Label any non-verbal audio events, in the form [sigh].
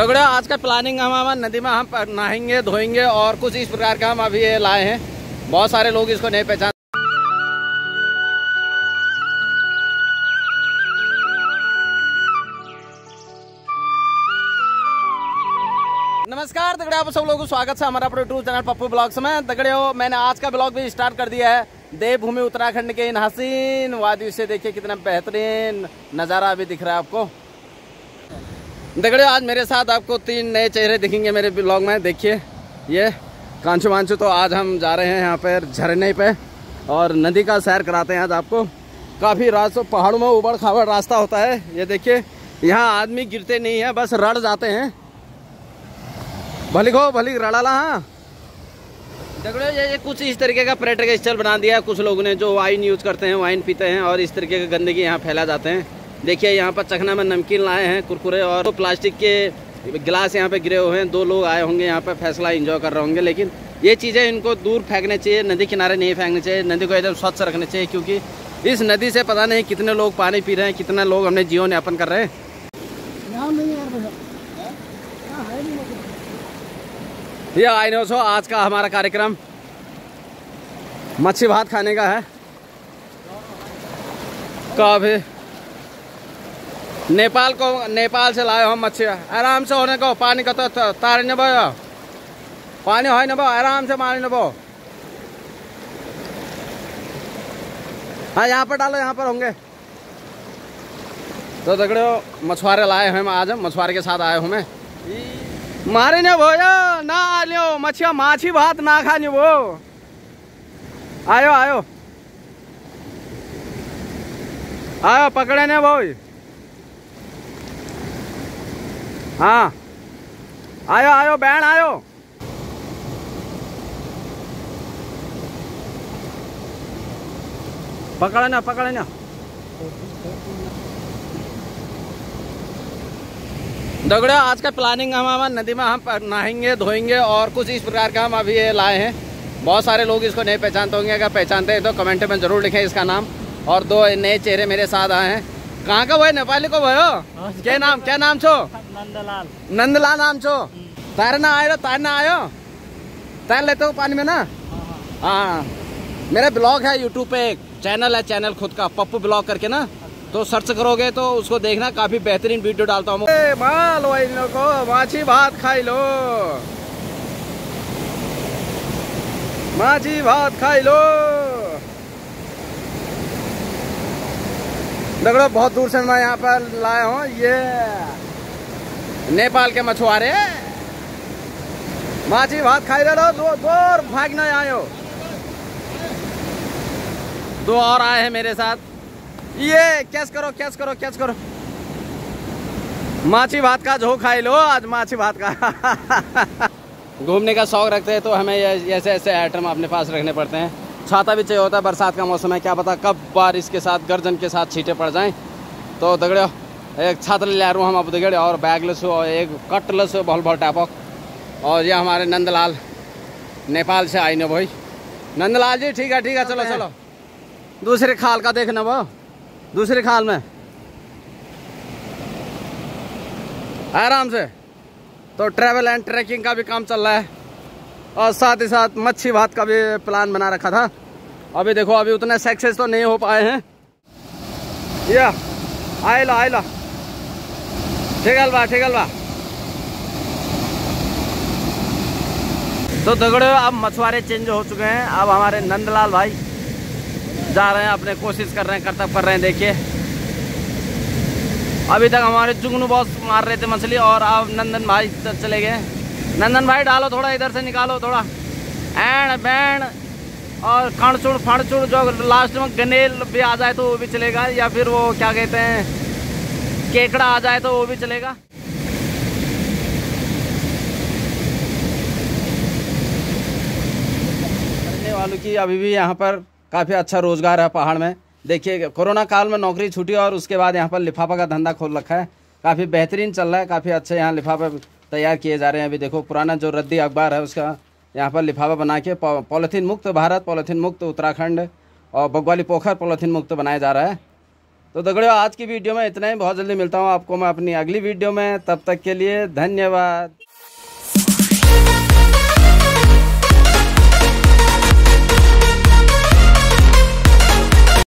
दगड़ो, आज का प्लानिंग हम हमारा नदी में हम नहाएँगे, धोएँगे और कुछ इस प्रकार का हम अभी ये लाए हैं। बहुत सारे लोग इसको नहीं पहचान नमस्कार, दगड़े, आप सब लोगों को स्वागत है हमारा अपने यूट्यूब चैनल पप्पू ब्लॉग्स में। दगड़े हो मैंने आज का ब्लॉग भी स्टार्ट कर दिया है। देवभूमि उत्तराखंड के इन हसीन वादी से देखिए कितना बेहतरीन नज़ारा अभी दिख रहा है आपको। दगड़े आज मेरे साथ आपको तीन नए चेहरे दिखेंगे मेरे ब्लॉग में। देखिए ये कांचू वांचू तो आज हम जा रहे हैं यहाँ पर झरने पे और नदी का सैर कराते हैं आज आपको। काफ़ी रास्ते पहाड़ों में उबड़ खाबड़ रास्ता होता है। ये देखिए यहाँ आदमी गिरते नहीं है बस रड़ जाते हैं। भली खो भली रड़ाला हाँ। देखो ये, ये कुछ इस तरीके का पर्यटक स्थल बना दिया है। कुछ लोगों ने जो वाइन यूज़ करते हैं वाइन पीते हैं और इस तरीके का गंदगी यहाँ फैला जाते हैं। देखिए यहाँ पर चखना में नमकीन लाए हैं कुरकुरे और तो प्लास्टिक के गिलास यहाँ पे गिरे हुए हैं। दो लोग आए होंगे यहाँ पे फैसला इंजॉय कर रहे होंगे लेकिन ये चीज़ें इनको दूर फेंकने चाहिए नदी किनारे नहीं फेंकने चाहिए नदी को एकदम स्वच्छ रखने चाहिए क्योंकि इस नदी से पता नहीं कितने लोग पानी पी रहे हैं कितने लोग अपने जीवन यापन कर रहे हैं। ये आई नो सो आज का हमारा कार्यक्रम मच्छी भात खाने का है। कभी नेपाल को, नेपाल से लाए हम मच्छी। आराम से होने को, पानी का तो तार न पानी है न आराम से मारी न हाँ यहाँ पर डालो, यहाँ पर होंगे। तो दगड़े मछुआरे लाए हैं हम मछुआरे के साथ आए हूँ मैं। मारे ने भयो ना आलियो, मछिया माछी भात ना खाने वो आयो आयो। आयो, पकड़े ने वो हाँ। आयो आयो, बहन, आयो। पकड़े ना पकड़े ना। दगड़े आज का प्लानिंग हम हमारे नदी में हम नहाएँगे, धोएँगे और कुछ इस प्रकार का हम अभी ये लाए हैं। बहुत सारे लोग इसको नहीं पहचानते होंगे, अगर पहचानते हैं तो कमेंट में ज़रूर लिखें इसका नाम। और दो नए चेहरे मेरे साथ आए हैं। कहाँ का भाई? नेपाली को भयो क्या नाम क्या नाम छो? नंदलाल। नंदलाल नाम छो। तैरना आयो तैरना आयो? तैर लेते हो पानी में ना? हाँ मेरा ब्लॉग है यूट्यूब पे एक चैनल है चैनल खुद का पप्पू ब्लॉग करके ना। तो सर्च करोगे तो उसको देखना काफ़ी बेहतरीन वीडियो डालता हूँ माल को माछी भात खाई लो। माछी भात खाई लो। देखो बहुत दूर से मैं यहाँ पर लाया हूँ। ये नेपाल के मछुआरे। माछी भात खाई लो दो दो और भागना आयो दो और आए हैं मेरे साथ। ये कैस करो कैस करो कैस करो। माछी भात का झो खाई लो, आज माछी भात का। [laughs] घूमने का शौक रखते हैं तो हमें ऐसे ऐसे आइटम अपने पास रखने पड़ते हैं। छाता भी चाहिए होता है बरसात का मौसम है क्या पता कब बारिश के साथ गर्जन के साथ छीटे पड़ जाएँ। तो दगड़े एक छात्र ले आ रहा हूँ हम अब दगड़े और बैग लसो और एक कट लसो बहुत बहुत टापक और ये हमारे नंदलाल नेपाल से आई न भाई। नंदलाल जी ठीक है ठीक है चलो चलो। दूसरे खाल का देखना वो दूसरे खाल में। आराम से। तो ट्रैवल एंड ट्रैकिंग का भी काम चल रहा है। और साथ ही साथ मच्छी भात का भी प्लान बना रखा था। अभी देखो, अभी उतने सक्सेस तो नहीं हो पाए हैं। या आए लो आए लो ठीक है बा ठीक है बा तो दगड़े अब मछुआरे चेंज हो चुके हैं। अब हमारे नंदलाल भाई जा रहे हैं, अपने कोशिश कर रहे हैं करतब कर रहे हैं, देखिए। अभी तक हमारे जुगनू बॉस मार रहे थे मछली और अब नंदन भाई चले गए। नंदन भाई डालो थोड़ा, इधर से निकालो थोड़ा। एंड बैंड और कणचुड़ फणचुड़ जो लास्ट में गनेल भी आ जाए तो वो भी चलेगा, या फिर वो क्या कहते हैं, केकड़ा आ जाए तो वो भी चलेगा। करने वालों की अभी भी यहाँ पर काफ़ी अच्छा रोज़गार है पहाड़ में। देखिए, कोरोना काल में नौकरी छूटी और उसके बाद यहाँ पर लिफाफा का धंधा खोल रखा है। काफ़ी बेहतरीन चल रहा है, काफ़ी अच्छे यहाँ लिफाफे तैयार किए जा रहे हैं। अभी देखो, पुराना जो रद्दी अखबार है, उसका यहाँ पर लिफाफा बना के पॉलीथीन मुक्त भारत, पॉलीथीन मुक्त उत्तराखंड और बगवाली पोखर पॉलीथीन मुक्त बनाया जा रहा है। तो दगड़ियों, आज की वीडियो में इतना ही। बहुत जल्दी मिलता हूँ आपको मैं अपनी अगली वीडियो में। तब तक के लिए धन्यवाद।